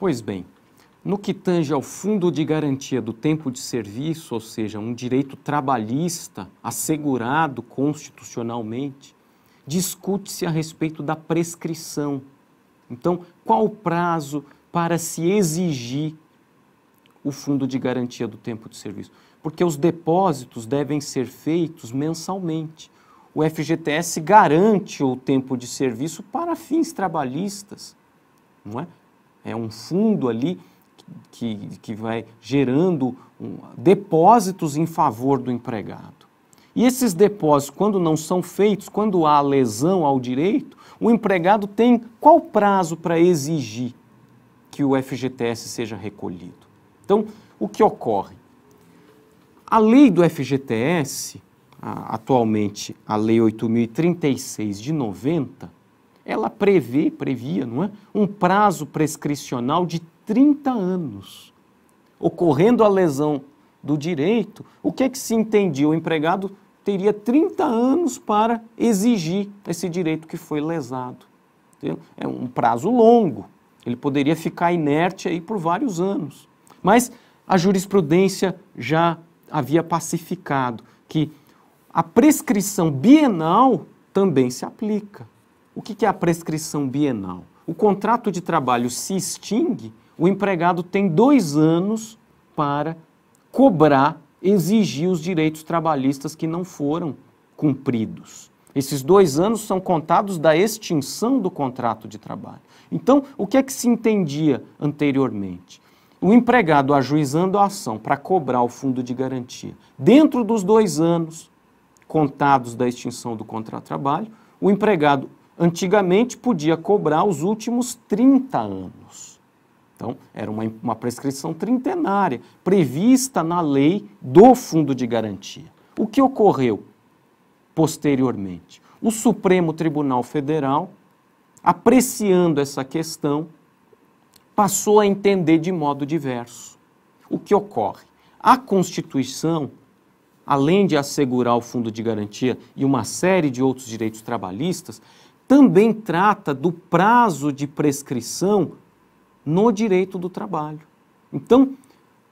Pois bem, no que tange ao fundo de garantia do tempo de serviço, ou seja, um direito trabalhista assegurado constitucionalmente, discute-se a respeito da prescrição. Então, qual o prazo para se exigir o fundo de garantia do tempo de serviço? Porque os depósitos devem ser feitos mensalmente. O FGTS garante o tempo de serviço para fins trabalhistas, não é? É um fundo ali que, que vai gerando um, depósitos em favor do empregado. E esses depósitos, quando não são feitos, quando há lesão ao direito, o empregado tem qual prazo para exigir que o FGTS seja recolhido? Então, o que ocorre? A lei do FGTS, atualmente a Lei 8.036 de 90, ela prevê, previa, não é? Um prazo prescricional de 30 anos. Ocorrendo a lesão do direito, o que é que se entendia? O empregado teria 30 anos para exigir esse direito que foi lesado. É um prazo longo. Ele poderia ficar inerte aí por vários anos. Mas a jurisprudência já havia pacificado que a prescrição bienal também se aplica. O que é a prescrição bienal? O contrato de trabalho se extingue, o empregado tem dois anos para cobrar, exigir os direitos trabalhistas que não foram cumpridos. Esses dois anos são contados da extinção do contrato de trabalho. Então, o que é que se entendia anteriormente? O empregado ajuizando a ação para cobrar o fundo de garantia dentro dos dois anos contados da extinção do contrato de trabalho, o empregado antigamente podia cobrar os últimos 30 anos. Então, era uma, uma prescrição trintenária, prevista na lei do Fundo de Garantia. O que ocorreu posteriormente? O Supremo Tribunal Federal, apreciando essa questão, passou a entender de modo diverso. O que ocorre? A Constituição além de assegurar o fundo de garantia e uma série de outros direitos trabalhistas, também trata do prazo de prescrição no direito do trabalho. Então,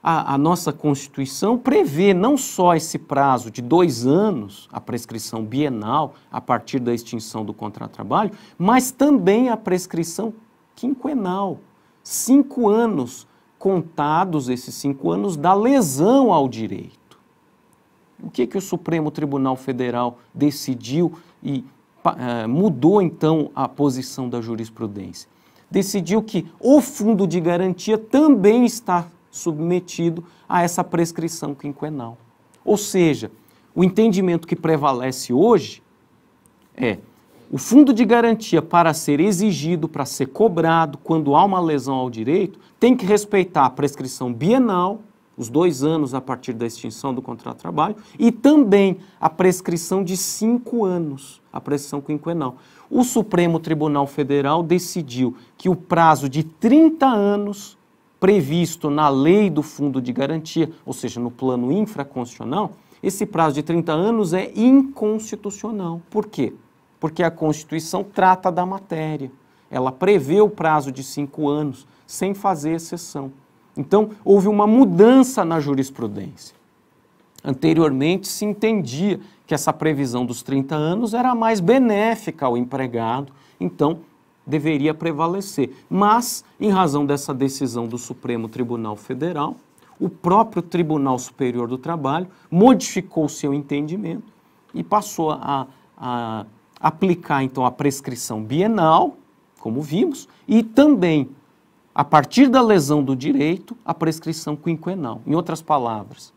a, a, nossa Constituição prevê não só esse prazo de dois anos, a prescrição bienal, a partir da extinção do contrato de trabalho, mas também a prescrição quinquenal, cinco anos, contados esses cinco anos da lesão ao direito. O que, que o Supremo Tribunal Federal decidiu e mudou então a posição da jurisprudência? Decidiu que o fundo de garantia também está submetido a essa prescrição quinquenal. Ou seja, o entendimento que prevalece hoje é o fundo de garantia, para ser exigido, para ser cobrado, quando há uma lesão ao direito, tem que respeitar a prescrição bienal os dois anos a partir da extinção do contrato de trabalho, e também a prescrição de cinco anos, a prescrição quinquenal. O Supremo Tribunal Federal decidiu que o prazo de 30 anos previsto na lei do Fundo de Garantia, ou seja, no plano infraconstitucional, esse prazo de 30 anos é inconstitucional. Por quê? Porque a Constituição trata da matéria. Ela prevê o prazo de cinco anos, sem fazer exceção. Então, houve uma mudança na jurisprudência. Anteriormente, se entendia que essa previsão dos 30 anos era mais benéfica ao empregado, então deveria prevalecer. Mas, em razão dessa decisão do Supremo Tribunal Federal, o próprio Tribunal Superior do Trabalho modificou seu entendimento e passou a, a aplicar então a prescrição bienal, como vimos, e também a partir da lesão do direito, a prescrição quinquenal. Em outras palavras,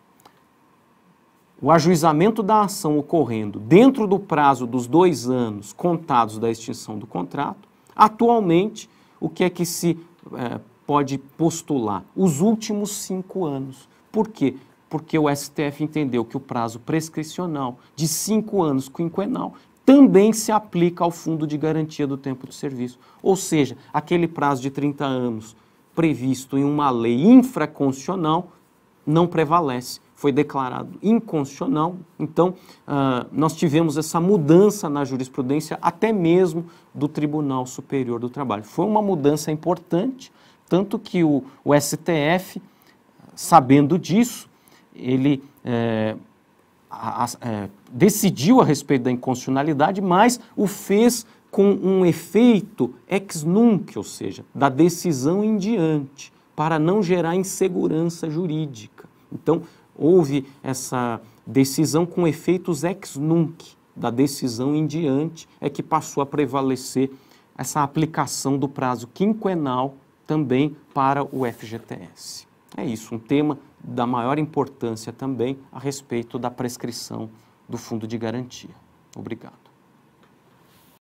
o ajuizamento da ação ocorrendo dentro do prazo dos dois anos contados da extinção do contrato, atualmente, o que é que se é, pode postular? Os últimos cinco anos. Por quê? Porque o STF entendeu que o prazo prescricional de cinco anos quinquenal também se aplica ao fundo de garantia do tempo de serviço. Ou seja, aquele prazo de 30 anos previsto em uma lei infraconstitucional não prevalece, foi declarado inconstitucional. Então, uh, nós tivemos essa mudança na jurisprudência, até mesmo do Tribunal Superior do Trabalho. Foi uma mudança importante, Tanto que o, o STF, sabendo disso, ele é, a, a, é, decidiu a respeito da inconstitucionalidade, mas o fez com um efeito ex nunc, ou seja, da decisão em diante, para não gerar insegurança jurídica. Então, houve essa decisão com efeitos ex nunc, da decisão em diante, é que passou a prevalecer essa aplicação do prazo quinquenal também para o FGTS. É isso, um tema da maior importância também a respeito da prescrição do fundo de garantia. Obrigado.